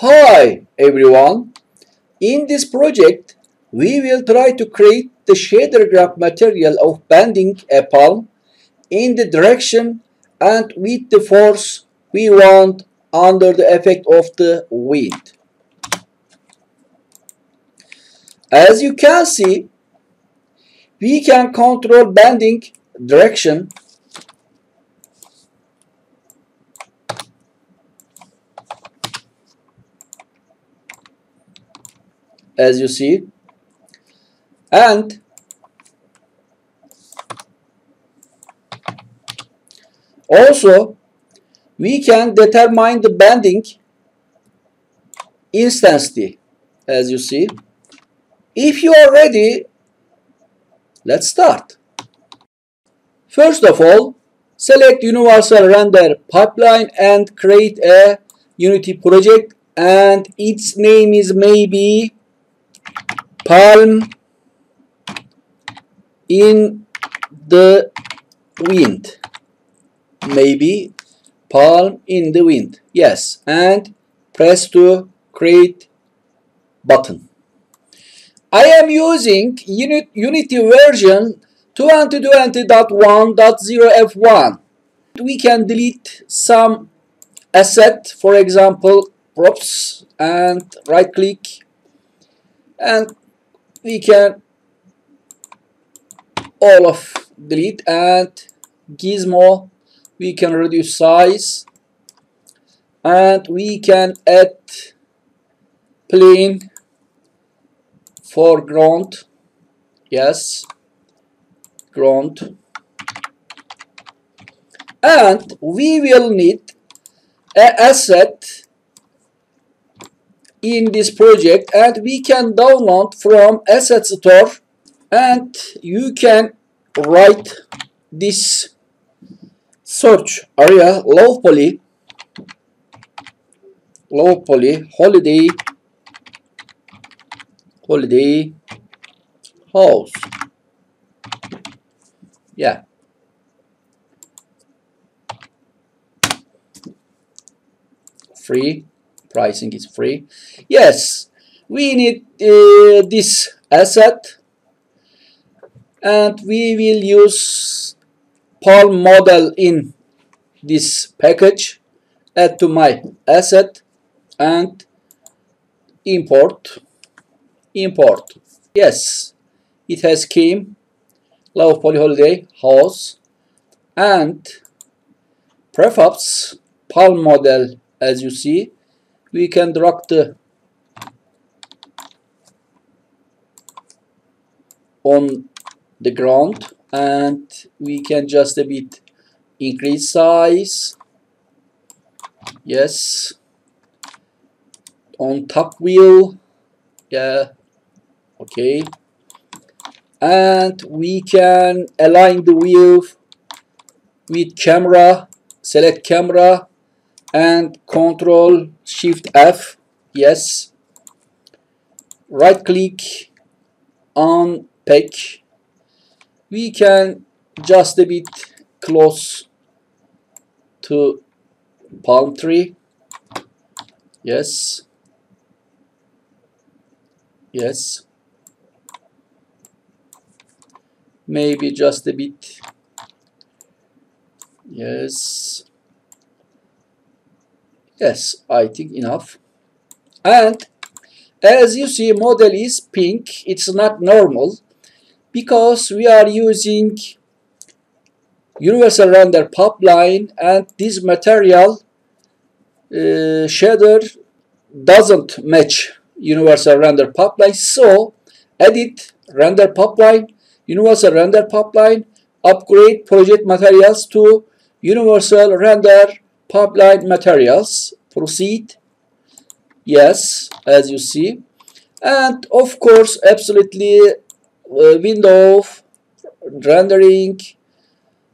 Hi everyone! In this project, we will try to create the shader graph material of bending a palm in the direction and with the force we want under the effect of the wind. As you can see, we can control bending direction as you see. And also we can determine the bending instantly as you see. If you are ready let's start. First of all select universal render pipeline and create a unity project and its name is maybe palm in the wind. Maybe palm in the wind. Yes and press to create button. I am using unit, Unity version 2020.1.0 F1 we can delete some asset for example props and right click and we can all of delete and gizmo we can reduce size and we can add plane foreground yes ground. And we will need an asset in this project and we can download from asset store and you can write this search area low poly low poly holiday holiday house. Yeah. Free pricing is free. Yes, we need uh, this asset and we will use Palm model in this package. Add to my asset and import. Import. Yes, it has came. Low Poly Holiday House and prefabs Palm model as you see we can drag the on the ground and we can just a bit increase size. Yes. On top wheel. Yeah. Okay. And we can align the wheel with camera select camera and control shift F yes. Right click on pack we can just a bit close to palm tree yes. Yes. Maybe just a bit yes Yes, I think enough. And as you see, model is pink. It's not normal because we are using universal render pipeline and this material uh, shader doesn't match universal render pipeline. So edit render pipeline, universal render pipeline, upgrade project materials to universal render pipeline materials proceed. Yes as you see. And of course absolutely uh, window rendering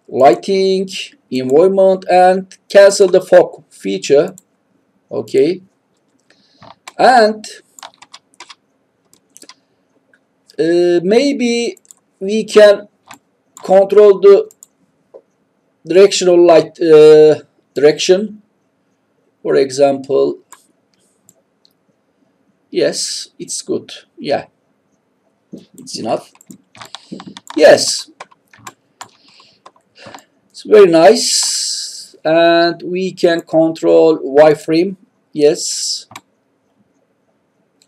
lighting environment and cancel the fog feature. Okay. And uh, maybe we can control the directional light uh, direction. For example yes it's good. Yeah. It's enough. Yes. It's very nice. And we can control wireframe. Yes.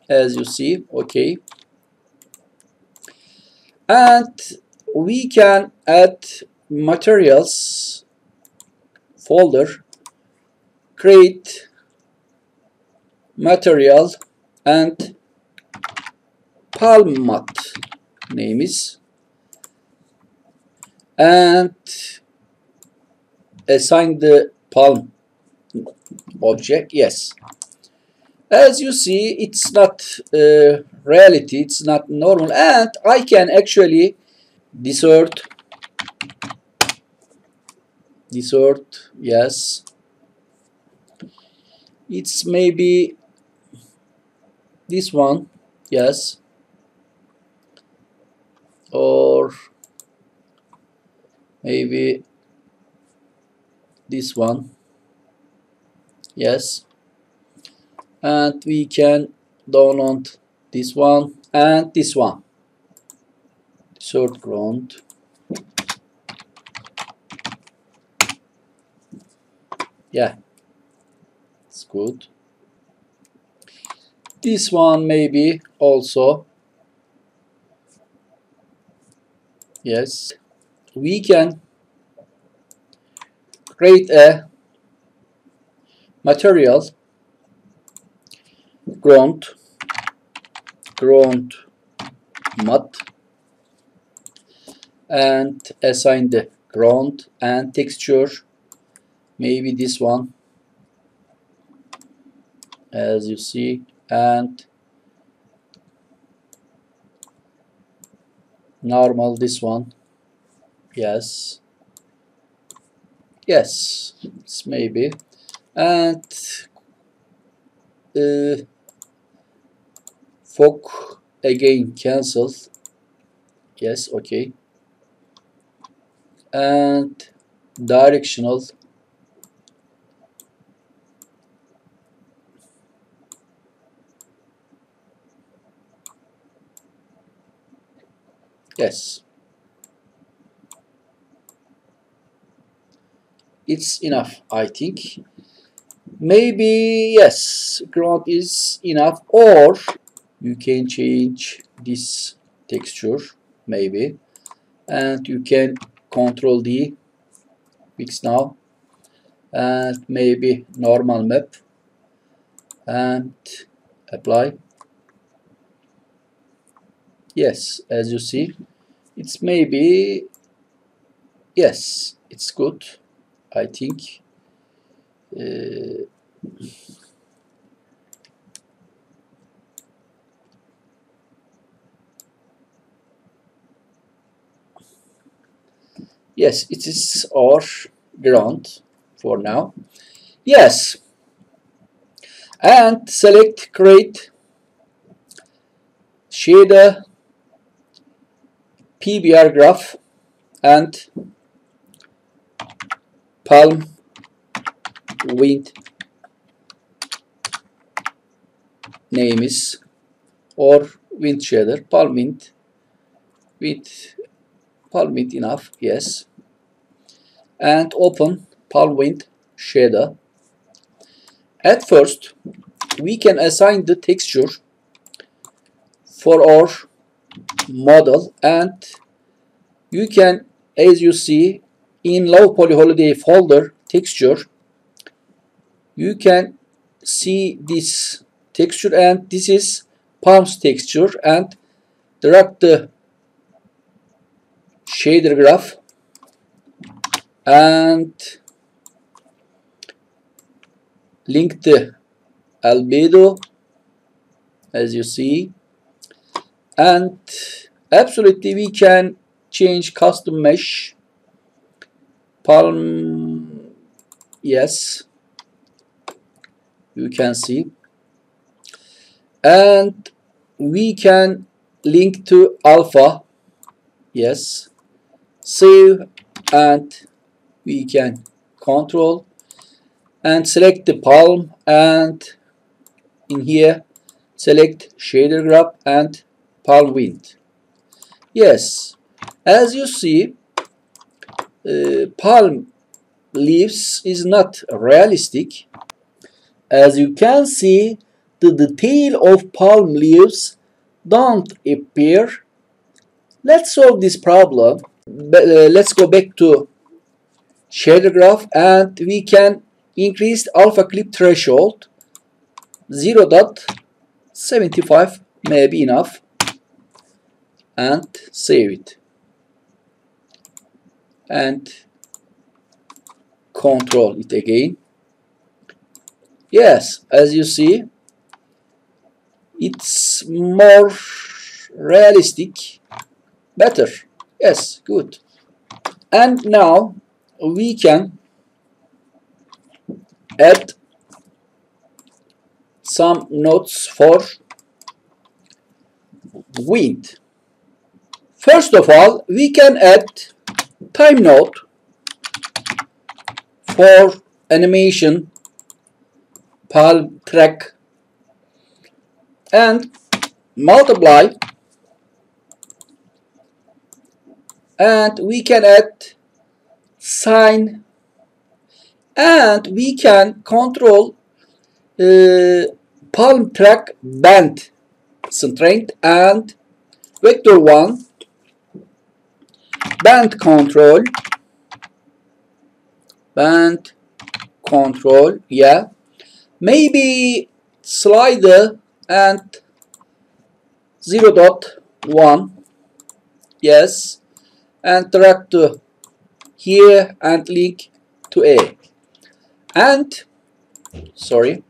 As you see. Okay. And we can add materials folder create material and palm mat name is and assign the palm object yes. As you see it's not uh, reality it's not normal and I can actually desert desert yes. It's maybe this one yes. Or maybe this one yes. And we can download this one and this one. Short ground yeah. It's good. This one maybe also. Yes. We can create a material. Ground. Ground mat. And assign the ground and texture maybe this one. As you see and normal this one. Yes. Yes it's maybe. And uh, fog again cancelled. Yes okay. And directional yes. It's enough I think. Maybe yes ground is enough or you can change this texture maybe and you can control D fix now and maybe normal map and apply yes as you see it's maybe yes it's good I think. Uh, yes it is our ground for now. Yes. And select create shader PBR graph and palm wind name is or wind shader palm wind with palm wind enough yes. And open palm wind shader. At first we can assign the texture for our model and you can as you see in low poly holiday folder texture you can see this texture and this is palms texture and drag the shader graph and link the albedo as you see and absolutely we can change custom mesh. Palm yes. You can see. And we can link to alpha. Yes. Save and we can control. And select the palm and in here select shader graph and palm wind. Yes as you see uh, palm leaves is not realistic. As you can see the detail of palm leaves don't appear. Let's solve this problem. But, uh, let's go back to shader graph and we can increase alpha clip threshold 0 0.75 may be enough and save it. And control it again. Yes as you see it's more realistic better. Yes good. And now we can add some notes for wind first of all we can add time node for animation palm track and multiply. And we can add sine and we can control uh, palm track band strength and vector 1 bend control. Bend control yeah. Maybe slider and 0 0.1 yes. And drag to here and link to A. And sorry.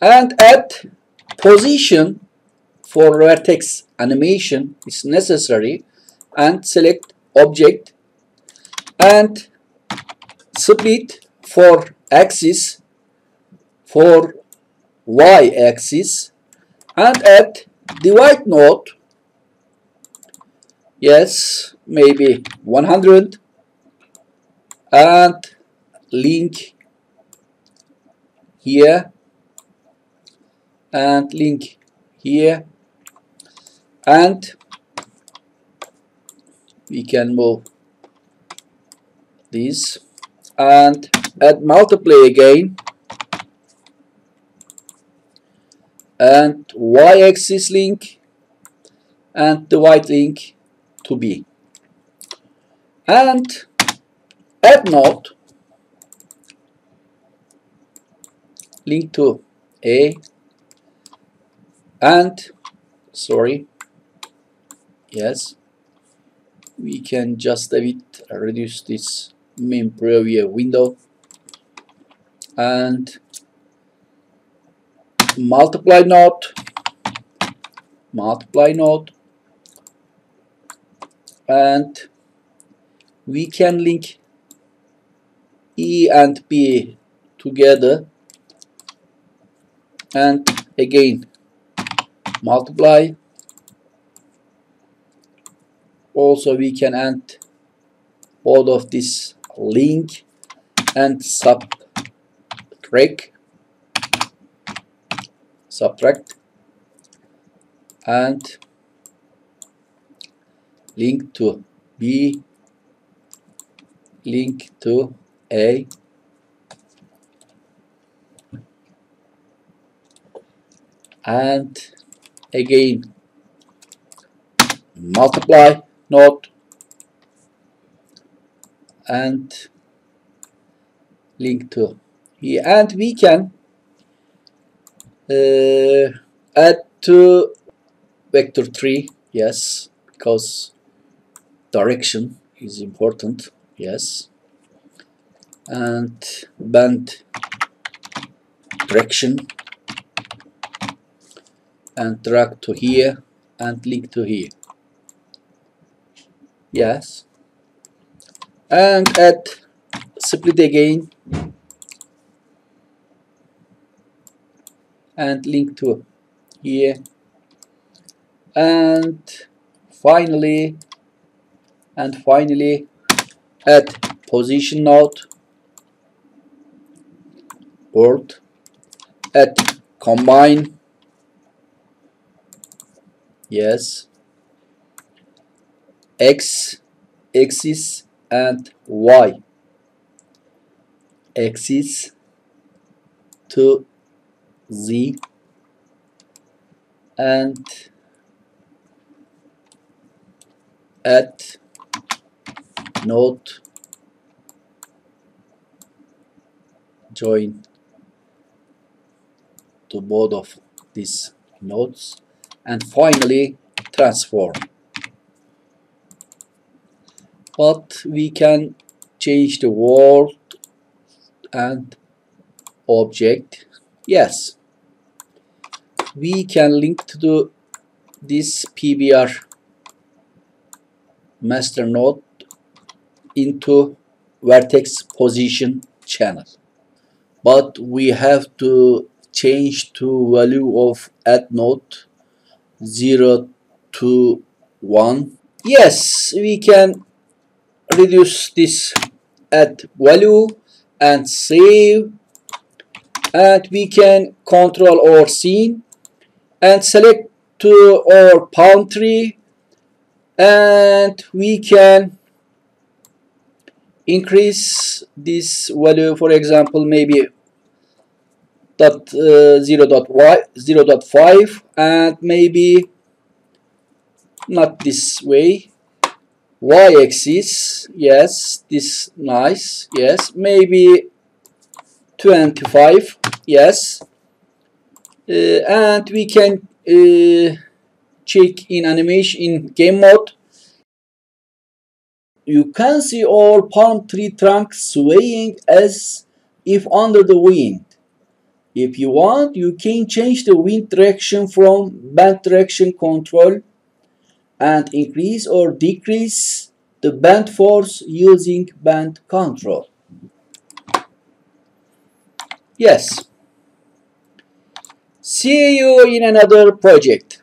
And add position for vertex animation is necessary and select object and split for axis for y axis and add divide node yes maybe 100 and link here and link here and we can move this and add multiply again. And y-axis link and the white link to B. And add node link to A. And sorry yes we can just a bit reduce this main preview window. And multiply node multiply node. And we can link E and B together. And again multiply also we can add both of this link and subtract subtract and link to B link to A. And again multiply node and link to. Here and we can uh, add to vector 3 yes because direction is important yes. And bend direction. And drag to here and link to here yes. And add split again. And link to here. And finally and finally add position node board. Add combine. Yes x axis and y. Axis to z. And at node join to both of these nodes. And finally transform but we can change the world and object. Yes. We can link to the, this PBR master node into vertex position channel. But we have to change to value of add node 0 to 1 yes we can reduce this add value and save. And we can control our scene and select to our palm tree. And we can increase this value for example maybe dot uh, 0 dot y 0 dot 5 and maybe not this way y-axis yes this nice yes maybe 25 yes. Uh, and we can uh, check in animation in game mode. You can see all palm tree trunks swaying as if under the wind. If you want you can change the wind direction from bend direction control and increase or decrease the bend force using bend control. Yes. See you in another project.